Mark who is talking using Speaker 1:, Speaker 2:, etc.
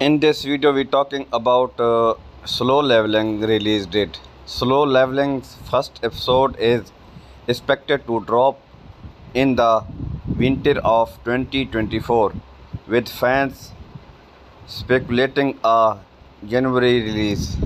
Speaker 1: In this video we're talking about uh, Slow Leveling release date. Slow Leveling's first episode is expected to drop in the winter of 2024 with fans speculating a January release.